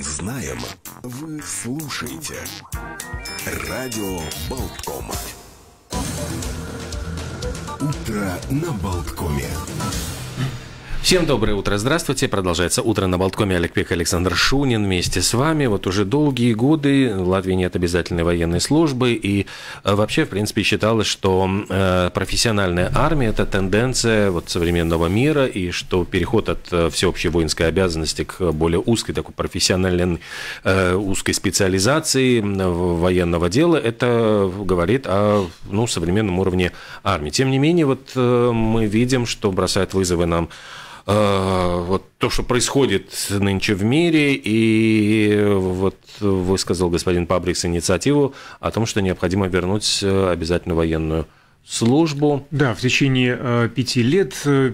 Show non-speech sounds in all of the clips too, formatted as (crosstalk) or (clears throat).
Знаем, вы слушаете. Радио Болткома. Утро на Болткоме. Всем доброе утро, здравствуйте. Продолжается утро на Болткоме. Олег Пек, Александр Шунин вместе с вами. Вот уже долгие годы в Латвии нет обязательной военной службы. И э, вообще, в принципе, считалось, что э, профессиональная армия – это тенденция вот современного мира, и что переход от э, всеобщей воинской обязанности к более узкой, такой профессиональной, узкой специализации военного дела – это говорит о ну, современном уровне армии. Тем не менее, вот мы видим, что бросает вызовы нам вот то, что происходит нынче в мире, и вот высказал господин Пабрикс инициативу о том, что необходимо вернуть э, обязательно военную службу. Да, в течение э, пяти лет э,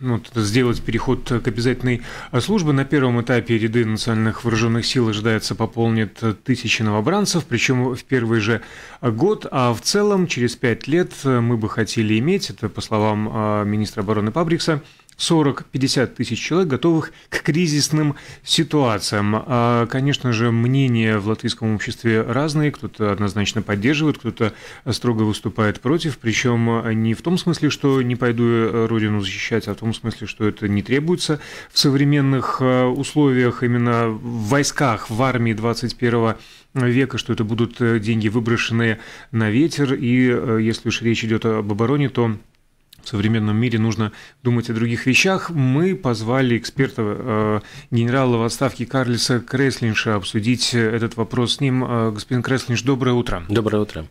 вот, сделать переход к обязательной службе. На первом этапе ряды национальных вооруженных сил ожидается пополнит тысячи новобранцев, причем в первый же год, а в целом через пять лет мы бы хотели иметь, это по словам министра обороны Пабрикса, 40-50 тысяч человек, готовых к кризисным ситуациям. А, конечно же, мнения в латвийском обществе разные. Кто-то однозначно поддерживает, кто-то строго выступает против. Причем не в том смысле, что не пойду э, родину защищать, а в том смысле, что это не требуется в современных э, условиях, именно в войсках, в армии 21 века, что это будут э, деньги, выброшенные на ветер. И если уж речь идет об обороне, то в современном мире нужно думать о других вещах. Мы позвали эксперта, э, генерала в отставке Карлиса Креслинша обсудить этот вопрос с ним. Э, господин Креслинш, доброе утро. Доброе утро.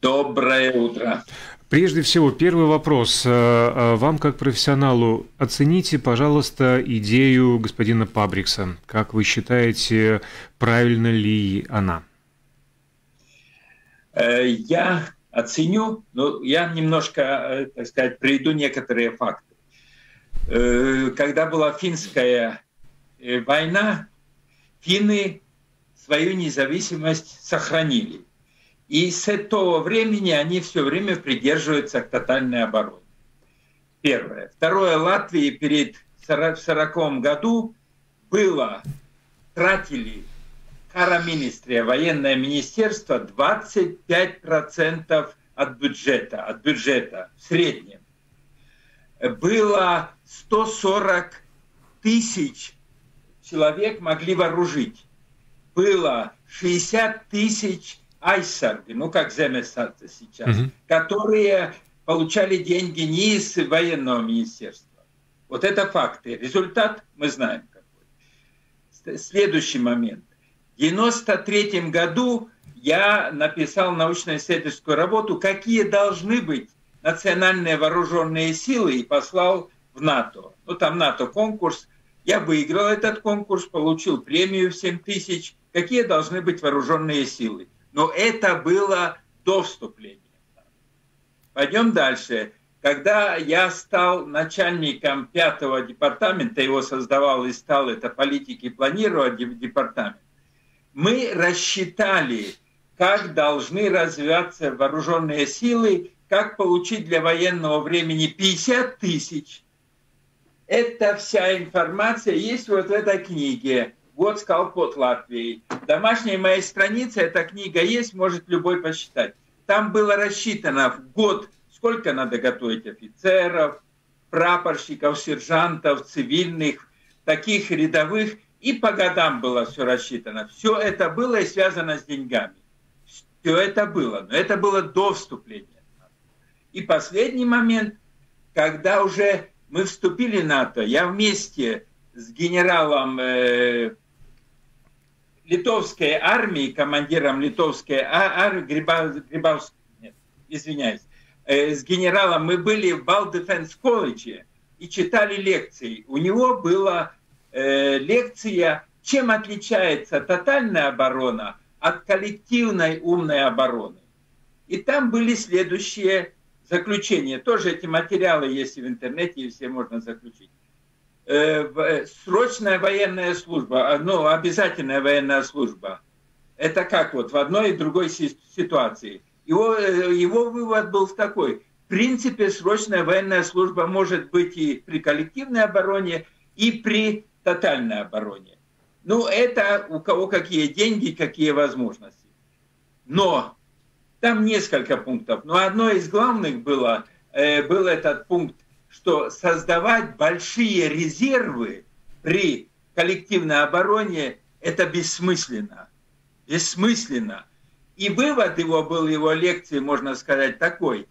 Доброе утро. Прежде всего, первый вопрос. Э, вам, как профессионалу, оцените, пожалуйста, идею господина Пабрикса. Как вы считаете, правильно ли она? Я оценю, но я немножко, э, так сказать, приведу некоторые факты. Э, когда была финская э, война, финны свою независимость сохранили. И с этого времени они все время придерживаются тотальной обороне. Первое. Второе. Латвии перед 40 году было, тратили Караминистрия, военное министерство, 25% от бюджета, от бюджета в среднем. Было 140 тысяч человек могли вооружить. Было 60 тысяч айсарги, ну как земесадцы сейчас, угу. которые получали деньги не из военного министерства. Вот это факты. Результат мы знаем какой. Следующий момент. 1993 году я написал научно-исследовательскую работу, какие должны быть национальные вооруженные силы и послал в НАТО. Ну, там НАТО конкурс. Я выиграл этот конкурс, получил премию в 7 тысяч. Какие должны быть вооруженные силы? Но это было до вступления. Пойдем дальше. Когда я стал начальником пятого департамента, его создавал и стал это политики планировать департамент, мы рассчитали, как должны развиваться вооруженные силы, как получить для военного времени 50 тысяч. Эта вся информация есть вот в этой книге. Вот сказал под Латвии. Домашняя моей странице эта книга есть, может любой посчитать. Там было рассчитано в год, сколько надо готовить офицеров, прапорщиков, сержантов, цивильных, таких рядовых – и по годам было все рассчитано. Все это было и связано с деньгами. Все это было. Но это было до вступления. И последний момент, когда уже мы вступили в НАТО, я вместе с генералом э, литовской армии, командиром литовской а, армии, Грибав, нет, извиняюсь, э, с генералом мы были в Бал Defense College и читали лекции. У него было э, лекция «Чем отличается тотальная оборона от коллективной умной обороны?» И там были следующие заключения. Тоже эти материалы есть и в интернете, и все можно заключить. Э, э, срочная военная служба, а, ну, обязательная военная служба. Это как вот в одной и другой ситуации. Его, его вывод был такой. В принципе, срочная военная служба может быть и при коллективной обороне, и при тотальной обороне. Ну, это у кого какие деньги, какие возможности. Но там несколько пунктов. Но одно из главных было, э, был этот пункт, что создавать большие резервы при коллективной обороне – это бессмысленно. Бессмысленно. И вывод его был, его лекции, можно сказать, такой.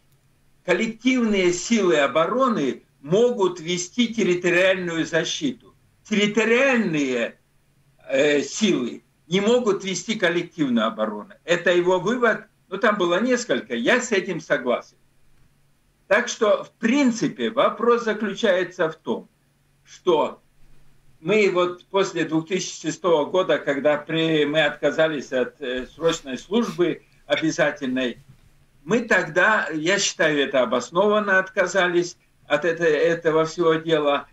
Коллективные силы обороны могут вести территориальную защиту. Территориальные э, силы не могут вести коллективную оборону. Это его вывод, ну там было несколько, я с этим согласен. Так что, в принципе, вопрос заключается в том, что мы вот после 2006 года, когда при, мы отказались от э, срочной службы обязательной, мы тогда, я считаю, это обоснованно отказались от это, этого всего дела.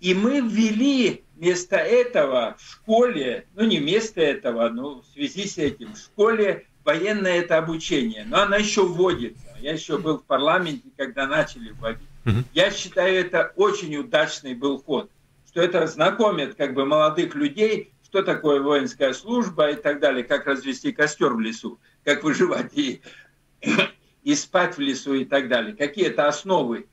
И мы ввели вместо этого в школе, ну не вместо этого, но в связи с этим, в школе военное это обучение. Но она еще вводится. Я еще был в парламенте, когда начали вводить. Я считаю, это очень удачный был ход. Что это знакомит как бы молодых людей, что такое воинская служба и так далее, как развести костер в лесу, как выживать и, (coughs) и спать в лесу и так далее. Какие-то основы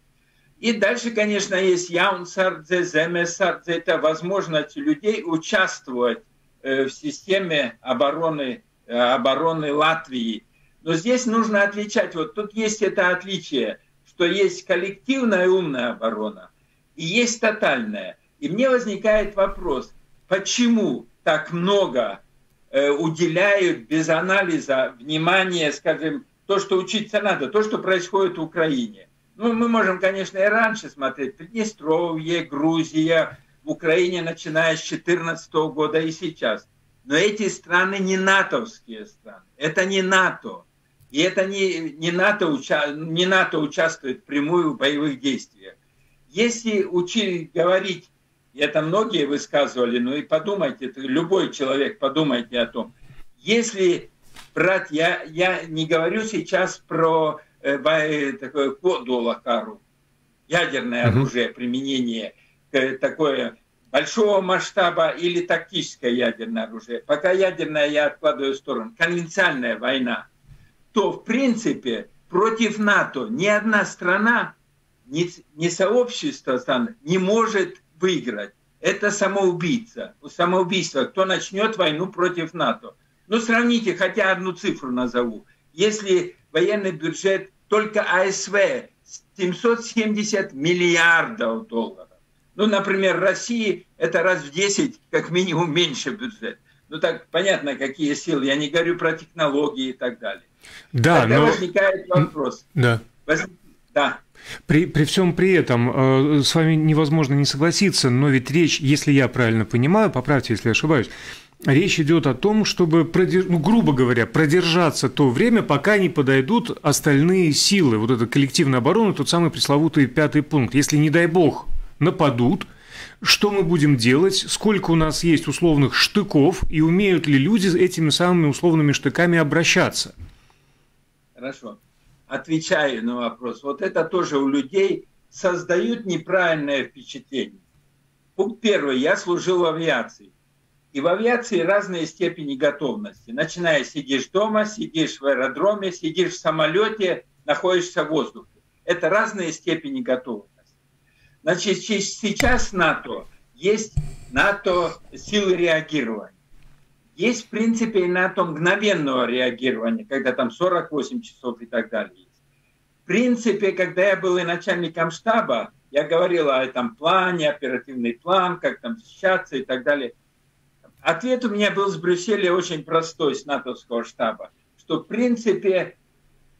и дальше, конечно, есть Яунсардзе, Земесардзе. Это возможность людей участвовать э, в системе обороны, э, обороны Латвии. Но здесь нужно отличать. Вот тут есть это отличие, что есть коллективная умная оборона и есть тотальная. И мне возникает вопрос, почему так много э, уделяют без анализа внимания, скажем, то, что учиться надо, то, что происходит в Украине – ну, мы можем, конечно, и раньше смотреть. Приднестровье, Грузия, в Украине, начиная с 2014 года и сейчас. Но эти страны не натовские страны. Это не НАТО. И это не, не, НАТО, уча, не НАТО участвует прямую в боевых действиях. Если учить говорить, и это многие высказывали, ну и подумайте, любой человек, подумайте о том, если брать, я, я не говорю сейчас про Э, такое кодолакару, ядерное оружие, применение такое большого масштаба или тактическое ядерное оружие. Пока ядерное я откладываю в сторону. Конвенциальная война. То, в принципе, против НАТО ни одна страна, ни, ни сообщество стран не может выиграть. Это самоубийца. Самоубийство. Кто начнет войну против НАТО? Ну, сравните, хотя одну цифру назову. Если военный бюджет только АСВ 770 миллиардов долларов. Ну, например, России это раз в 10, как минимум, меньше бюджет. Ну, так понятно, какие силы. Я не говорю про технологии и так далее. Да, Тогда но... возникает вопрос. Да. Воз... Да. При, при всем при этом э, с вами невозможно не согласиться, но ведь речь, если я правильно понимаю, поправьте, если ошибаюсь, Речь идет о том, чтобы, ну, грубо говоря, продержаться то время, пока не подойдут остальные силы. Вот эта коллективная оборона, тот самый пресловутый пятый пункт. Если, не дай бог, нападут, что мы будем делать, сколько у нас есть условных штыков, и умеют ли люди этими самыми условными штыками обращаться? Хорошо. Отвечаю на вопрос. Вот это тоже у людей создают неправильное впечатление. Пункт первый. Я служил в авиации. И в авиации разные степени готовности. Начиная сидишь дома, сидишь в аэродроме, сидишь в самолете, находишься в воздухе. Это разные степени готовности. Значит, сейчас НАТО есть НАТО силы реагирования. Есть, в принципе, и НАТО мгновенного реагирования, когда там 48 часов и так далее. В принципе, когда я был и начальником штаба, я говорил о этом плане, оперативный план, как там защищаться и так далее – Ответ у меня был с Брюсселя очень простой, с натовского штаба, что в принципе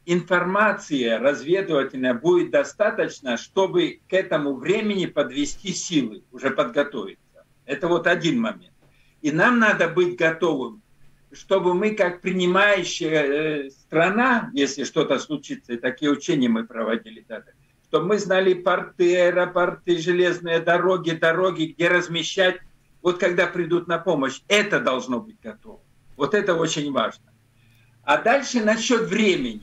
информация разведывательная будет достаточно, чтобы к этому времени подвести силы, уже подготовиться. Это вот один момент. И нам надо быть готовым, чтобы мы, как принимающая э, страна, если что-то случится, и такие учения мы проводили тогда, чтобы мы знали порты, аэропорты, железные дороги, дороги, где размещать вот когда придут на помощь, это должно быть готово. Вот это очень важно. А дальше насчет времени.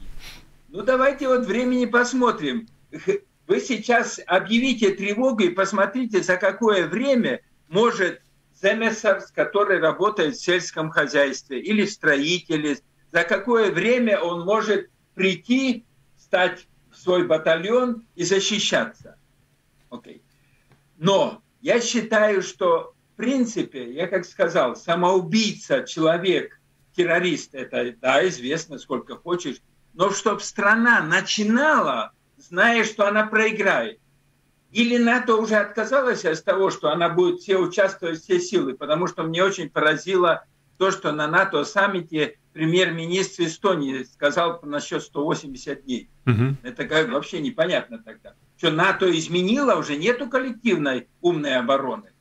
Ну давайте вот времени посмотрим. Вы сейчас объявите тревогу и посмотрите, за какое время может земесарс, который работает в сельском хозяйстве или в строителе, за какое время он может прийти, стать в свой батальон и защищаться. Okay. Но я считаю, что в принципе, я как сказал, самоубийца, человек, террорист, это да, известно, сколько хочешь, но чтобы страна начинала, зная, что она проиграет. Или НАТО уже отказалась от того, что она будет все участвовать, все силы, потому что мне очень поразило то, что на НАТО-саммите премьер-министр Эстонии сказал насчет 180 дней. Угу. Это как вообще непонятно тогда. Что НАТО изменило, уже нету коллективной умной обороны.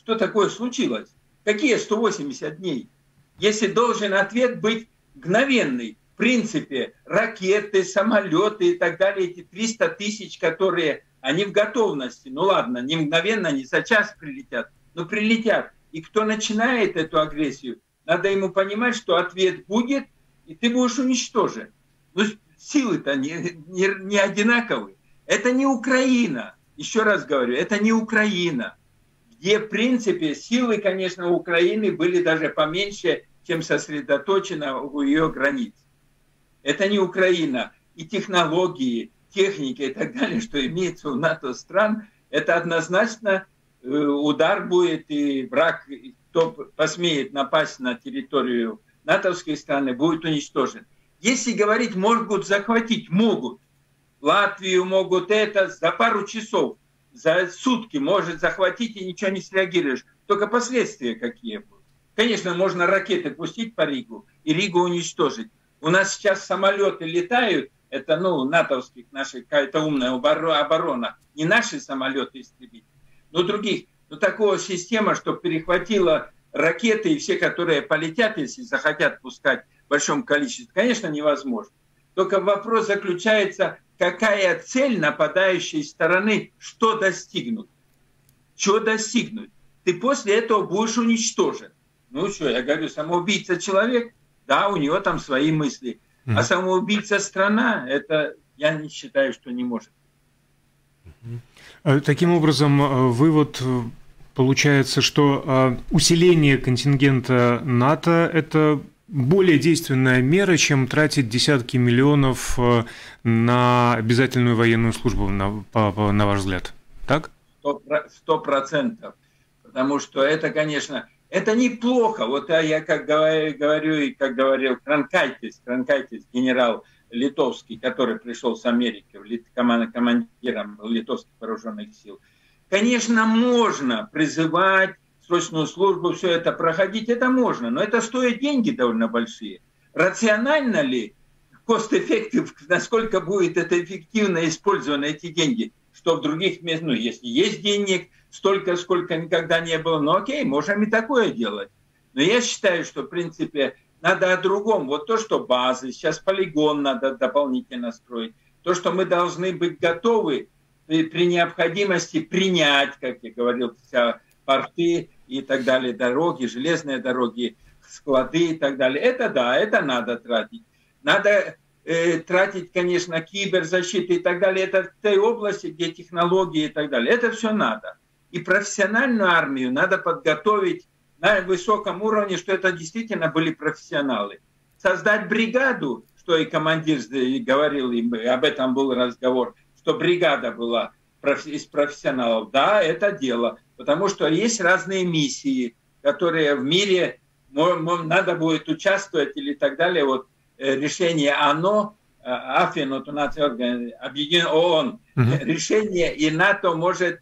Что такое случилось? Какие 180 дней? Если должен ответ быть мгновенный, в принципе, ракеты, самолеты и так далее, эти 300 тысяч, которые, они в готовности. Ну ладно, не мгновенно, не за час прилетят, но прилетят. И кто начинает эту агрессию, надо ему понимать, что ответ будет, и ты будешь уничтожен. Ну, силы-то не, не, не одинаковые. Это не Украина. Еще раз говорю, это не Украина. Где, в принципе, силы, конечно, Украины были даже поменьше, чем сосредоточено у ее границ. Это не Украина. И технологии, техники и так далее, что имеется у НАТО стран, это однозначно э, удар будет, и враг кто посмеет напасть на территорию натовской страны, будет уничтожен. Если говорить, могут захватить, могут. Латвию могут это за пару часов, за сутки может захватить и ничего не среагируешь. Только последствия какие будут. Конечно, можно ракеты пустить по Ригу и Ригу уничтожить. У нас сейчас самолеты летают, это, ну, натовских наших, какая-то умная оборона. Не наши самолеты истребить, но других ну, такого система, чтобы перехватила ракеты и все, которые полетят, если захотят пускать в большом количестве, конечно, невозможно. Только вопрос заключается, какая цель нападающей стороны, что достигнуть. Что достигнуть? Ты после этого будешь уничтожен. Ну что, я говорю, самоубийца человек, да, у него там свои мысли. А самоубийца страна, это я не считаю, что не может. Э, таким образом, э, вывод э, Получается, что усиление контингента НАТО – это более действенная мера, чем тратить десятки миллионов а, на обязательную военную службу, на, по, на ваш взгляд. Так? Сто процентов. Потому что это, конечно, это неплохо. Вот я как говорю и как говорил Кранкайтис, Кранкайтис, генерал литовский, который пришел с Америки, командиром литовских вооруженных сил – Конечно, можно призывать срочную службу, все это проходить, это можно, но это стоит деньги довольно большие. Рационально ли, кост-эффектив, насколько будет это эффективно использованы эти деньги, что в других местах, ну, если есть денег, столько, сколько никогда не было, ну окей, можем и такое делать. Но я считаю, что, в принципе, надо о другом. Вот то, что базы, сейчас полигон надо дополнительно строить, то, что мы должны быть готовы при необходимости принять, как я говорил, порты и так далее, дороги, железные дороги, склады и так далее. Это да, это надо тратить. Надо э, тратить, конечно, киберзащиту и так далее. Это в той области, где технологии и так далее. Это все надо. И профессиональную армию надо подготовить на высоком уровне, что это действительно были профессионалы. Создать бригаду, что и командир говорил, и об этом был разговор, что бригада была из профессионалов. Да, это дело. Потому что есть разные миссии, которые в мире надо будет участвовать или так далее. Вот э, решение ОНО, э, АФИН, вот у нас объединен ООН, угу. решение, и НАТО может,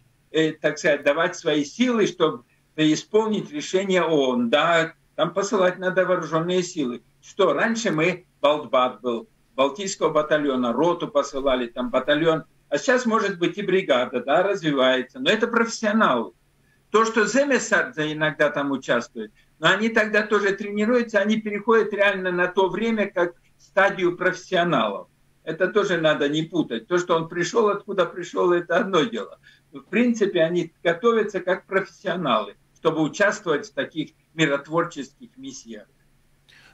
так сказать, давать свои силы, чтобы исполнить решение ООН. Да, там посылать надо вооруженные силы. Что, раньше мы, Балтбат был, Балтийского батальона, роту посылали, там батальон. А сейчас может быть и бригада, да, развивается. Но это профессионалы. То, что Земесардзе иногда там участвует, но они тогда тоже тренируются, они переходят реально на то время, как стадию профессионалов. Это тоже надо не путать. То, что он пришел, откуда пришел, это одно дело. В принципе, они готовятся как профессионалы, чтобы участвовать в таких миротворческих миссиях.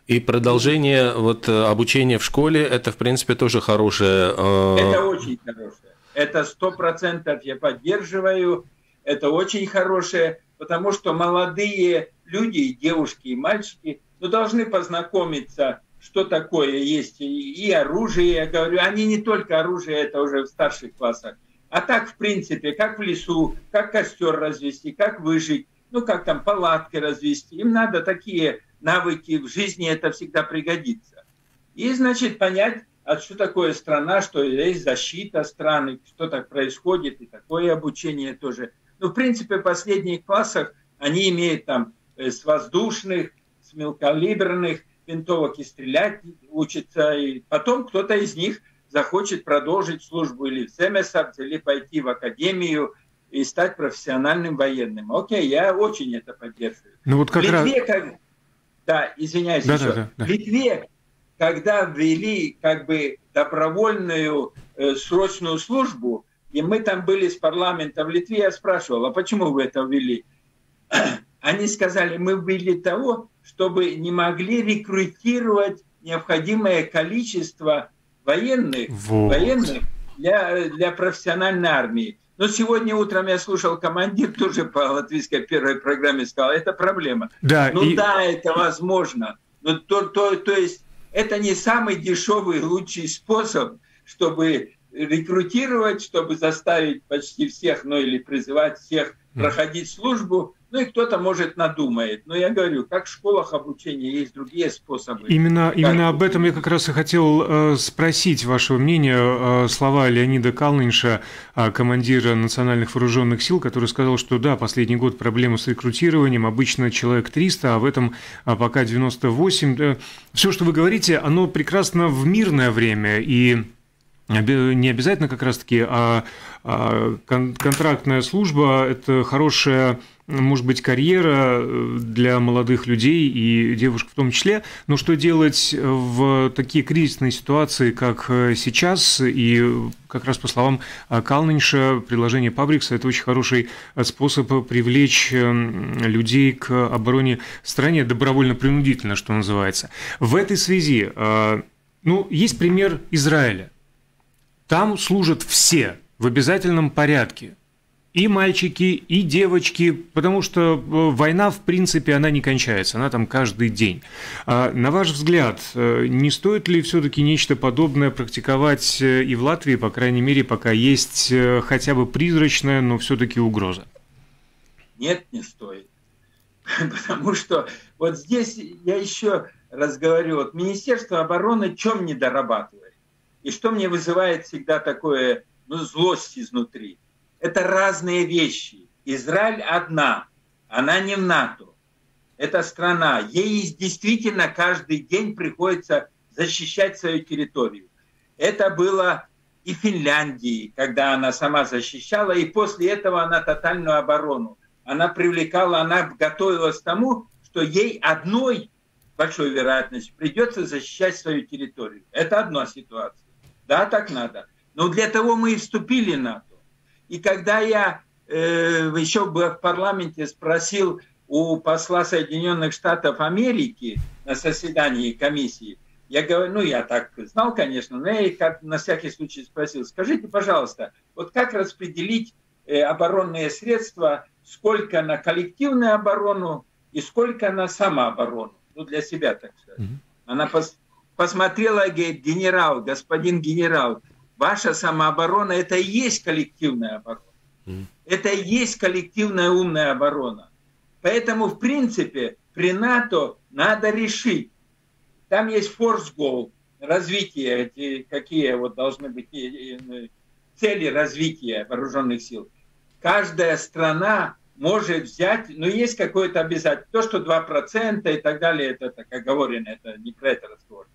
И продолжение вот э, обучения в школе, это, в принципе, тоже хорошее. Э... Это очень хорошее. Это сто процентов я поддерживаю. Это очень хорошее. потому что молодые люди, девушки, и мальчики, ну, должны познакомиться, что такое есть и, и оружие, я говорю, они не только оружие, это уже в старших классах, а так, в принципе, как в лесу, как костер развести, как выжить, ну, как там палатки развести. Им надо такие навыки в жизни, это всегда пригодится. И, значит, понять, а что такое страна, что есть защита страны, что так происходит, и такое обучение тоже. Ну, в принципе, в последних классах они имеют там э, с воздушных, с мелкокалиберных винтовок и стрелять учатся, и потом кто-то из них захочет продолжить службу или в СМСР, или пойти в академию и стать профессиональным военным. Окей, я очень это поддерживаю. Ну вот как Литве, раз... как... Да, извиняюсь да, еще. Да, да, да. В Литве когда ввели как бы добровольную э, срочную службу, и мы там были с парламента в Литве, я спрашивал, а почему вы это ввели? (clears throat) Они сказали, мы ввели того, чтобы не могли рекрутировать необходимое количество военных, вот. военных для, для профессиональной армии. Но сегодня утром я слушал командир тоже по латвийской первой программе сказал, это проблема. Да, ну и... да, это возможно. Но то, то, то есть это не самый дешевый, лучший способ, чтобы рекрутировать, чтобы заставить почти всех, ну или призывать всех проходить службу, ну и кто-то, может, надумает. Но я говорю, как в школах обучения есть другие способы. Именно, как... именно об этом я как раз и хотел э, спросить вашего мнения. Э, слова Леонида Калнинша, э, командира национальных вооруженных сил, который сказал, что да, последний год проблема с рекрутированием, обычно человек 300, а в этом пока 98. Э, все, что вы говорите, оно прекрасно в мирное время и не обязательно как раз-таки, а, а контрактная служба – это хорошая может быть, карьера э, для молодых людей и девушек в том числе, но что делать в такие кризисные ситуации, как э, сейчас, и как раз по словам э, Калнинша, предложение Пабрикса – это очень хороший способ привлечь людей к обороне стране добровольно-принудительно, что называется. В этой связи, ну, есть пример Израиля. Там служат все в обязательном порядке – и мальчики, и девочки, потому что э, война, в принципе, она не кончается, она там каждый день. А на ваш взгляд, э, не стоит ли все-таки нечто подобное практиковать э, и в Латвии, по крайней мере, пока есть хотя бы призрачная, но все-таки угроза? Нет, не стоит. (laughs) Потому что вот здесь я еще раз говорю, вот Министерство обороны чем не дорабатывает? И что мне вызывает всегда такое, ну, злость изнутри – это разные вещи. Израиль одна, она не в НАТО. Это страна. Ей действительно каждый день приходится защищать свою территорию. Это было и Финляндии, когда она сама защищала, и после этого она тотальную оборону. Она привлекала, она готовилась к тому, что ей одной большой вероятностью придется защищать свою территорию. Это одна ситуация. Да, так надо. Но для того мы и вступили в НАТО. И когда я э, еще в парламенте спросил у посла Соединенных Штатов Америки на заседании комиссии, я говорю, ну я так знал, конечно, но я как на всякий случай спросил, скажите, пожалуйста, вот как распределить э, оборонные средства, сколько на коллективную оборону и сколько на самооборону, ну для себя, так сказать. Mm-hmm. Она посмотрела говорит, генерал, господин генерал, Ваша самооборона – это и есть коллективная оборона. Mm. Это и есть коллективная умная оборона. Поэтому, в принципе, при НАТО надо решить. Там есть force goal, развитие, эти, какие вот должны быть цели развития вооруженных сил. Каждая страна может взять, но есть какое-то обязательство. То, что 2% и так далее, это так оговорено, это не про это разговор.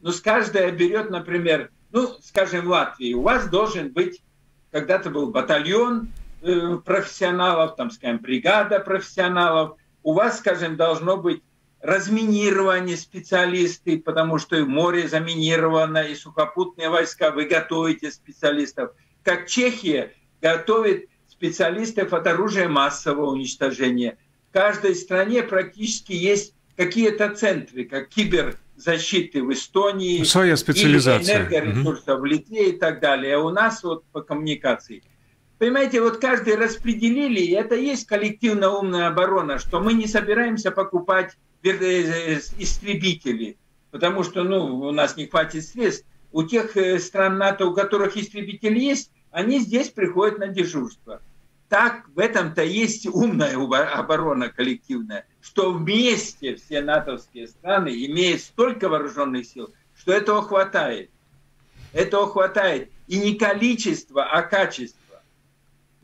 Но с каждой берет, например, ну, скажем, в Латвии, у вас должен быть, когда-то был батальон э, профессионалов, там, скажем, бригада профессионалов, у вас, скажем, должно быть разминирование специалисты, потому что и море заминировано, и сухопутные войска, вы готовите специалистов. Как Чехия готовит специалистов от оружия массового уничтожения. В каждой стране практически есть какие-то центры, как кибер защиты в Эстонии, своя специализация, энергоресурсов угу. в Литве и так далее. А у нас вот по коммуникации. Понимаете, вот каждый распределили, и это есть коллективно умная оборона, что мы не собираемся покупать э, э, истребители, потому что ну, у нас не хватит средств. У тех э, стран НАТО, у которых истребители есть, они здесь приходят на дежурство. Так в этом-то есть умная оборона коллективная, что вместе все натовские страны имеют столько вооруженных сил, что этого хватает. Этого хватает. И не количество, а качество.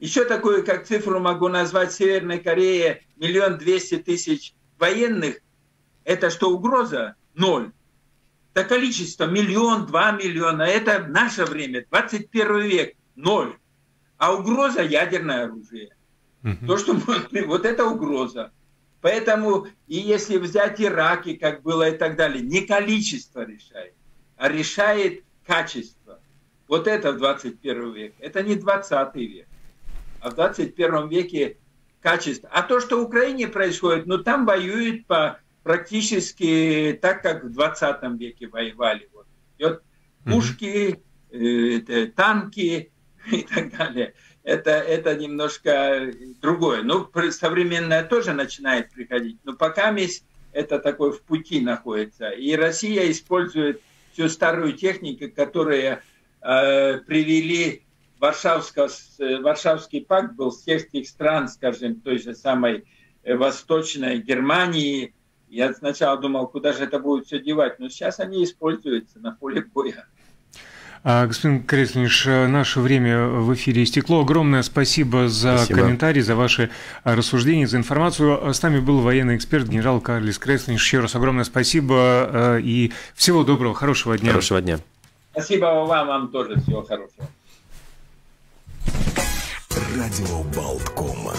Еще такую, как цифру могу назвать, в Северной Корее миллион двести тысяч военных. Это что, угроза? Ноль. Да количество миллион, два миллиона. Это в наше время, 21 век, ноль. А угроза ядерное оружие. Угу. То, что мы, вот это угроза. Поэтому и если взять Ирак, и как было и так далее, не количество решает, а решает качество. Вот это в 21 век. Это не 20 век а в 21 веке качество. А то, что в Украине происходит, ну там воюют по практически так, как в 20 веке воевали. Вот. Идет пушки, э, танки (laughs) и так далее. Это, это немножко другое. Ну, современное тоже начинает приходить. Но пока месть это такой в пути находится. И Россия использует всю старую технику, которая э, привели э, Варшавский пакт был с тех стран, скажем, той же самой э, Восточной Германии. Я сначала думал, куда же это будет все девать, но сейчас они используются на поле боя. А, господин Креслинш, наше время в эфире истекло. Огромное спасибо за спасибо. комментарии, за ваши рассуждения, за информацию. С нами был военный эксперт генерал Карлис Креслинш. Еще раз огромное спасибо э, и всего доброго, хорошего дня. Хорошего дня. Спасибо вам, вам тоже всего хорошего. Радио Болткома.